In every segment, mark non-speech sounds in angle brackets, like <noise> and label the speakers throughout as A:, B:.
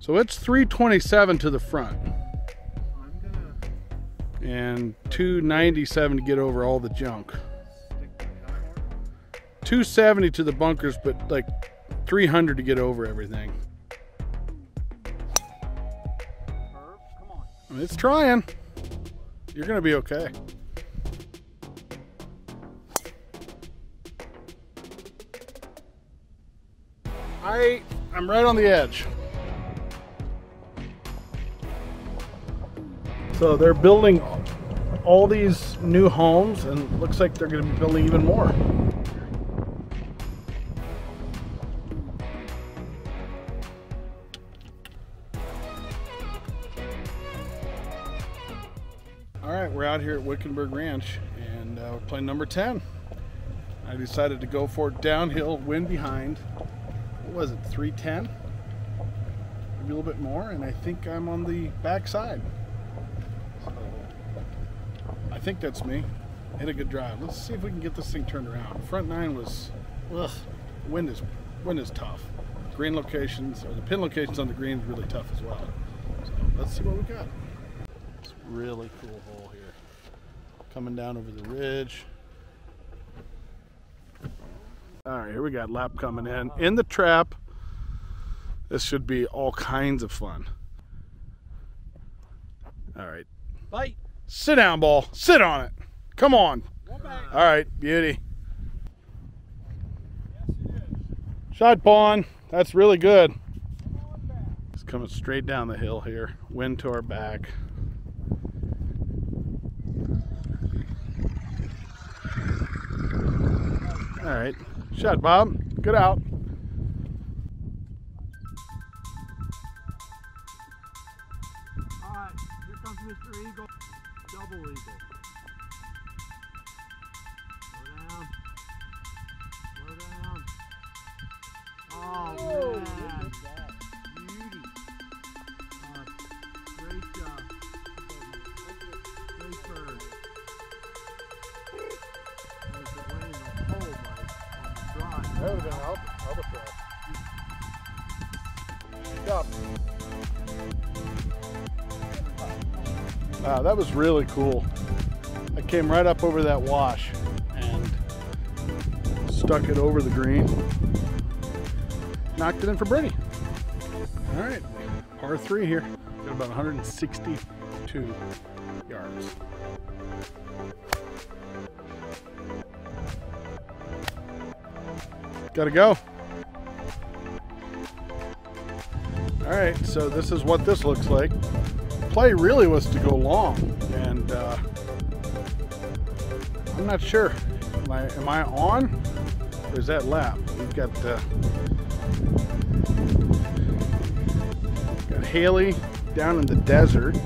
A: So it's 327 to the front and 297 to get over all the junk.
B: stick my car more.
A: 270 to the bunkers, but like 300 to get over everything. I mean, it's trying. You're gonna be okay. I I'm right on the edge. So they're building all these new homes and looks like they're gonna be building even more. All right, we're out here at Wickenburg Ranch and uh, we're playing number 10. I decided to go for it downhill, wind behind. What was it, 310? Maybe a little bit more, and I think I'm on the back side. I think that's me. Hit a good drive. Let's see if we can get this thing turned around. Front nine was, ugh, wind is, wind is tough. Green locations, or the pin locations on the green is really tough as well. So let's see what we got. It's really cool hole here. Coming down over the ridge. All right, here we got lap coming in. In the trap. This should be all kinds of fun. All right.
B: Bite.
A: Sit down, ball. Sit on it. Come on. All right, beauty. Shot pawn. That's really good. It's coming straight down the hill here. Wind to our back. All right. Shot, Bob. Good out.
B: Double eagle. Slow down. Slow down. Oh, man. Beauty. Uh, great job. Great bird. There's the lane. Oh, my. On the drive.
A: That would have been an albatross. Stop. Wow, that was really cool. I came right up over that wash and stuck it over the green. Knocked it in for birdie. All right, par three here. Got about 162 yards. Gotta go. All right, so this is what this looks like. Play really was to go long, and uh, I'm not sure. Am I, am I on? Is that lap? We've got uh, got Haley down in the desert,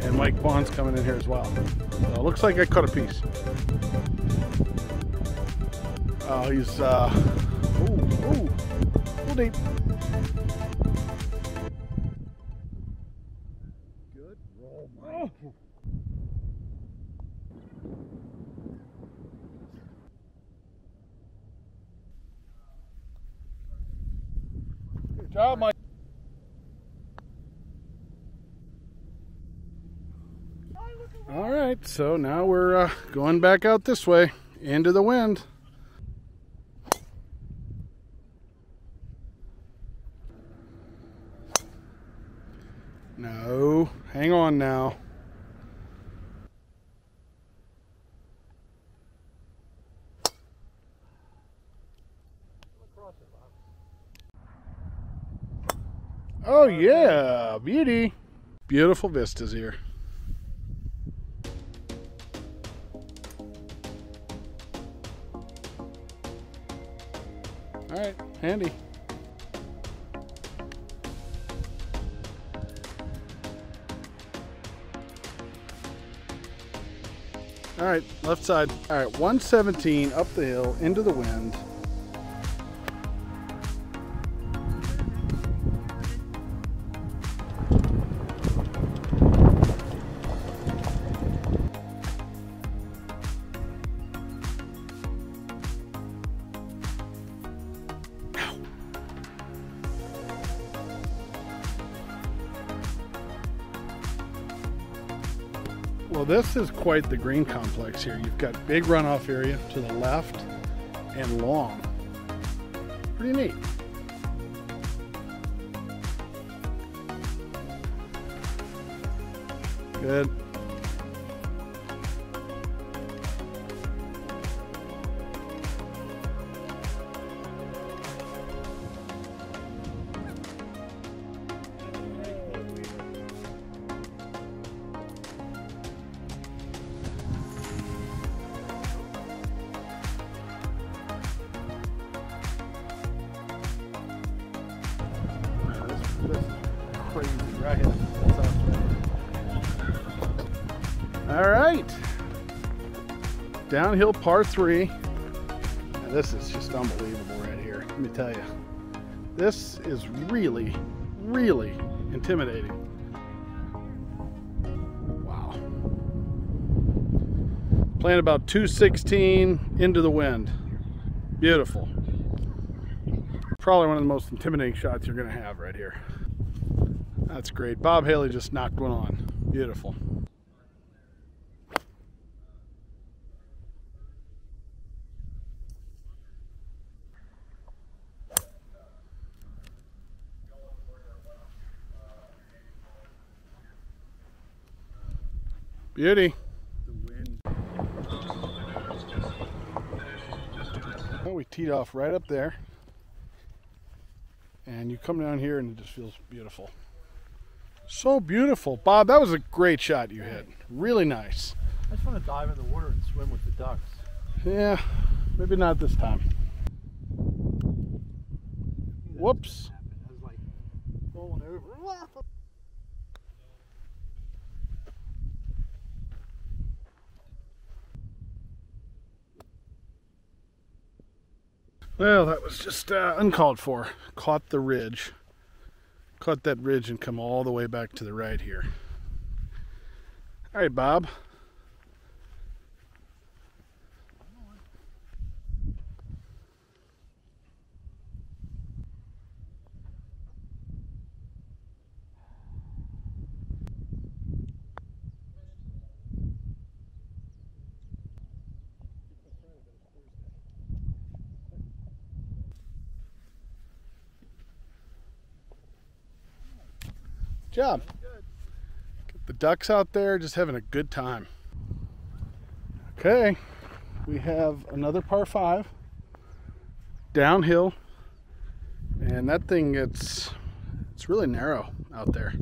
A: and Mike Bond's coming in here as well. So looks like I cut a piece. Oh, he's uh, ooh, ooh, deep. Job, Mike. All right, so now we're uh, going back out this way into the wind. No, hang on now. Oh yeah, beauty. Beautiful vistas here. All right, handy. All right, left side. All right, 117 up the hill into the wind. Well, this is quite the green complex here. You've got big runoff area to the left and long. Pretty neat. Good. Downhill par three. This is just unbelievable right here. Let me tell you. This is really, really intimidating. Wow. Playing about 216 into the wind. Beautiful. Probably one of the most intimidating shots you're going to have right here. That's great. Bob Haley just knocked one on. Beautiful. Beauty. Well, we teed off right up there. And you come down here and it just feels beautiful. So beautiful. Bob, that was a great shot you hit. Really nice.
B: I just want to dive in the water and swim with the ducks.
A: Yeah, maybe not this time. Whoops.
B: I was like rolling over.
A: Well, that was just uh, uncalled for. Caught the ridge. Caught that ridge and come all the way back to the right here. All right, Bob. Job. The ducks out there just having a good time. Okay, we have another par five downhill, and that thing it's it's really narrow out there.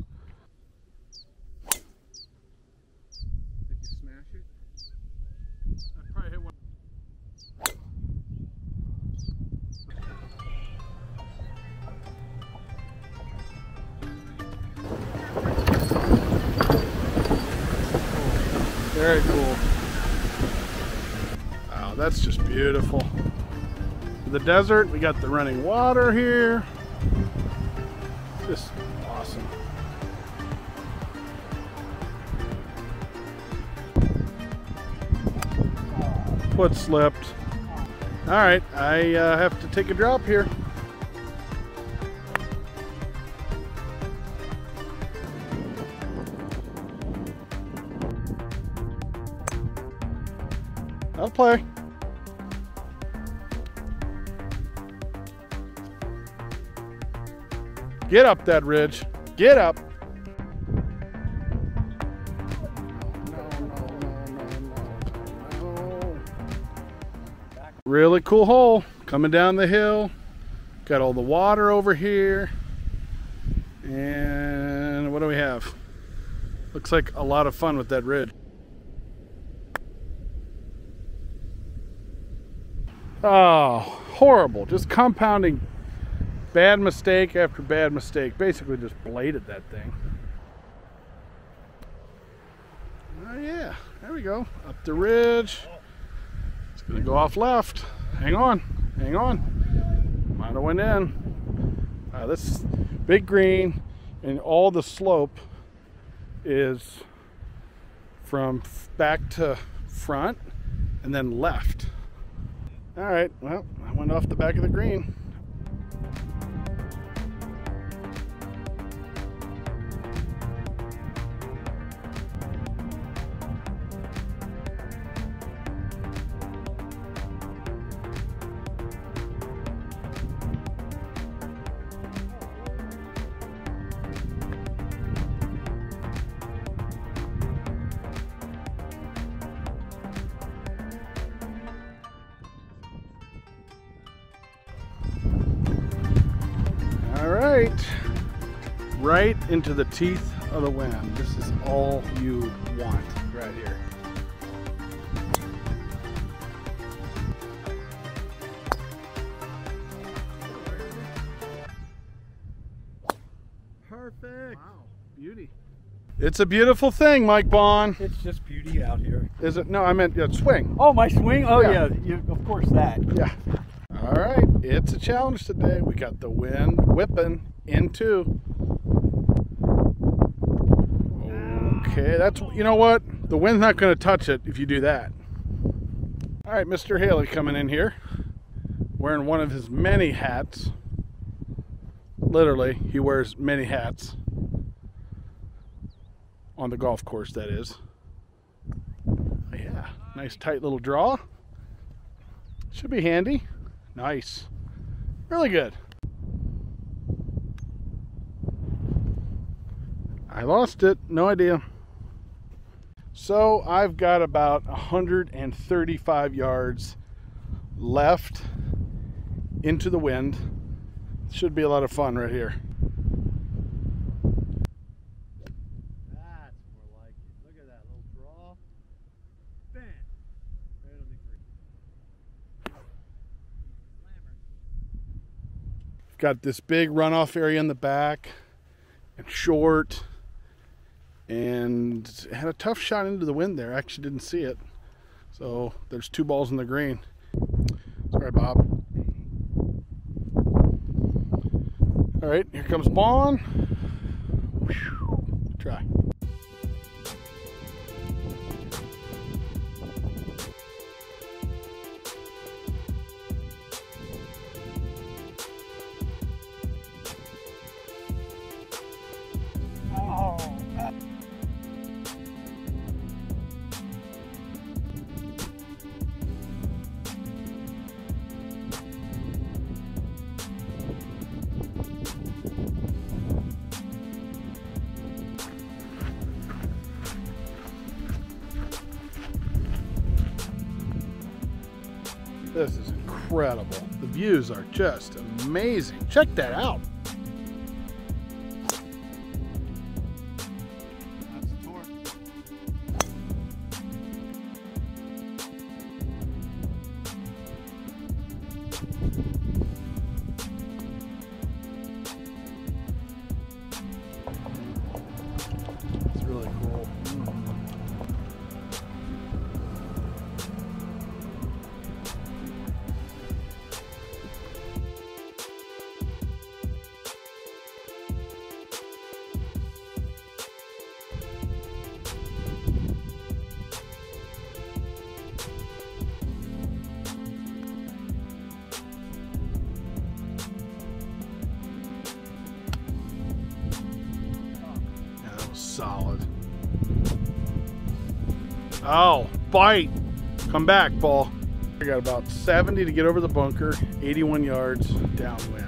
A: That's just beautiful. The desert, we got the running water here. Just awesome. Foot slipped. All right, I uh, have to take a drop here. I'll play. Get up that ridge. Get up. Really cool hole coming down the hill. Got all the water over here. And what do we have? Looks like a lot of fun with that ridge. Oh, horrible. Just compounding bad mistake after bad mistake. Basically just bladed that thing. Oh yeah, there we go. Up the ridge. It's gonna go off left. Hang on, hang on. Might have went in. Uh, this big green and all the slope is from back to front and then left. All right, well, I went off the back of the green. Into the teeth of the wind. This is all you want right here.
B: Perfect.
A: Wow, beauty. It's a beautiful thing, Mike Bond.
B: It's just beauty out here.
A: Is it? No, I meant yeah, swing.
B: Oh, my swing? Oh,
A: Yeah.
B: yeah. you, of course that.
A: Yeah. All right, it's a challenge today. We got the wind whipping into. Okay, that's you know what? The wind's not going to touch it if you do that. All right, Mr. Haley coming in here, wearing one of his many hats. Literally, he wears many hats on the golf course. That is. Oh, yeah, nice tight little draw. Should be handy. Nice. Really good. I lost it. No idea. So I've got about 135 yards left into the wind. Should be a lot of fun right here.
B: That's more like it. Look at that little draw. Bam. Right on the green.
A: Got this big runoff area in the back and short and had a tough shot into the wind there. Actually didn't see it. So there's two balls in the green. Sorry, Bob. All right, here comes Bond. Try. This is incredible. The views are just amazing. Check that out. Solid. Oh, bite. Come back, ball. I got about 70 to get over the bunker, 81 yards downwind.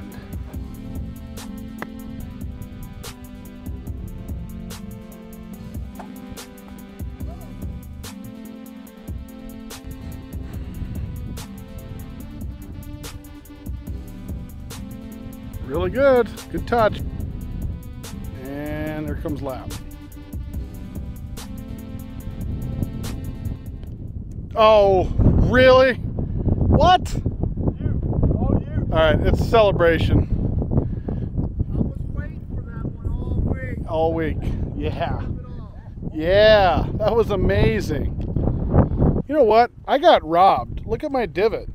A: Really good. Good touch. And there comes lap. Oh, really? What?
B: You. Oh, you.
A: All right, it's a celebration
B: I was waiting for that one all week.
A: all week. Yeah.
B: All.
A: Yeah, that was amazing. You know what? I got robbed. Look at my divot.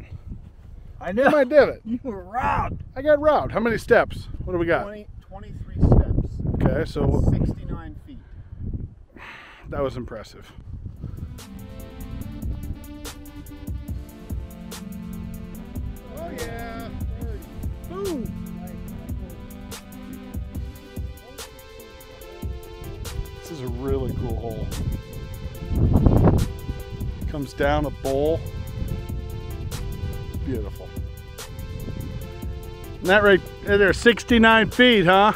B: I
A: Look at my divot. <laughs>
B: You were robbed.
A: I got robbed. How many steps? What do we got?
B: 20, 23 steps.
A: Okay, so
B: 69 feet.
A: that was impressive. comes down a bowl. Beautiful. And that right there, 69 feet, huh?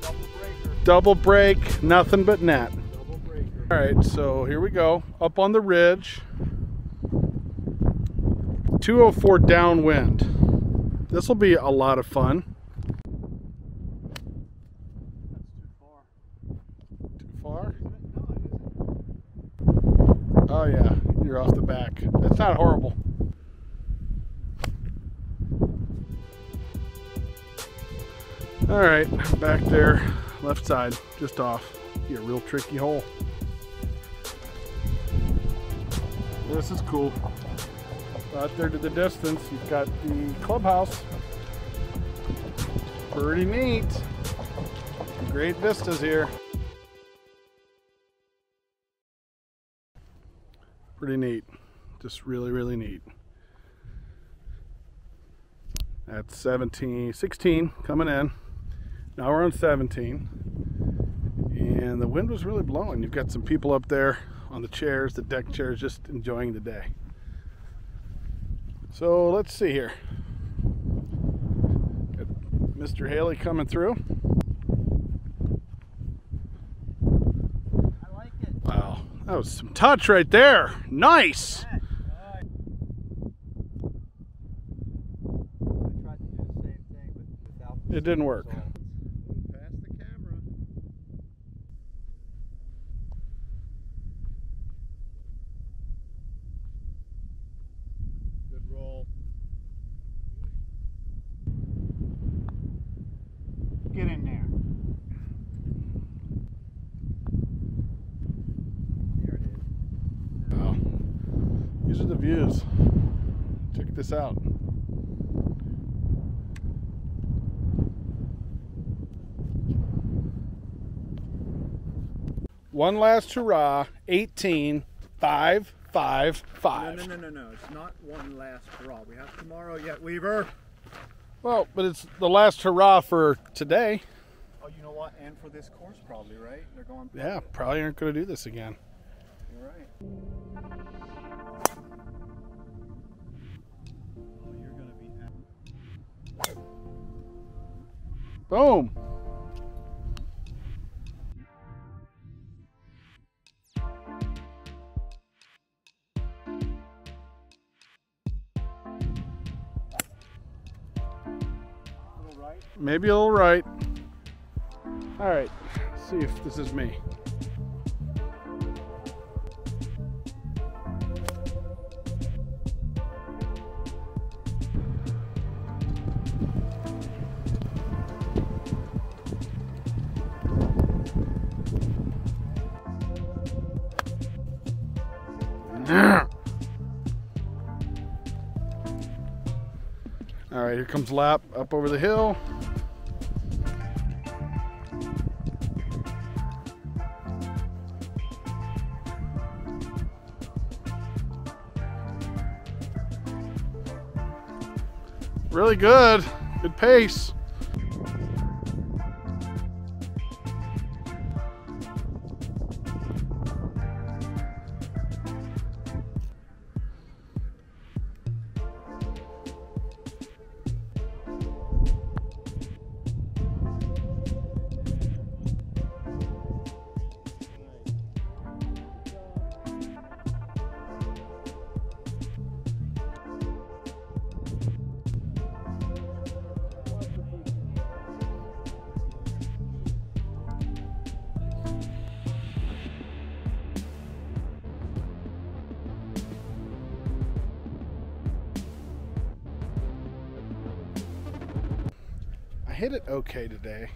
B: Double,
A: Double break, nothing but net. All right, so here we go. Up on the ridge. 204 downwind. This will be a lot of fun. That's too far. Too far? Oh yeah, you're off the back. That's not horrible. All right, back there, left side, just off. Be a real tricky hole. This is cool. Out there to the distance, you've got the clubhouse. Pretty neat. Great vistas here. Pretty neat. Just really, really neat. That's 17, 16 coming in. Now we're on 17. And the wind was really blowing. You've got some people up there on the chairs, the deck chairs, just enjoying the day. So let's see here. Got Mr. Haley coming through.
B: I like it.
A: Wow, that was some touch right there. Nice.
B: I tried to do the same thing, but without. the
A: It didn't work.
B: results.
A: Pass the camera.
B: Good roll. Get in there. There it is.
A: Wow. These are the views. Check this out. One last hurrah. 18, 5, 5, 5.
B: No, no, no, no, no. It's not one last hurrah. We have tomorrow yet, Weaver.
A: Well, but it's the last hurrah for today.
B: Oh, you know what? And for this course, probably, right? They're going.
A: Yeah, probably aren't going to do this again.
B: You're right.
A: Boom. Maybe a little right. All right, see if this is me. Here comes lap up over the hill. Really good. Good pace. Hit it okay today.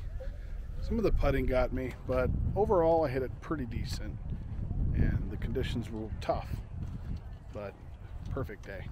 A: Some of the putting got me, but overall I hit it pretty decent. And the conditions were tough, but perfect day.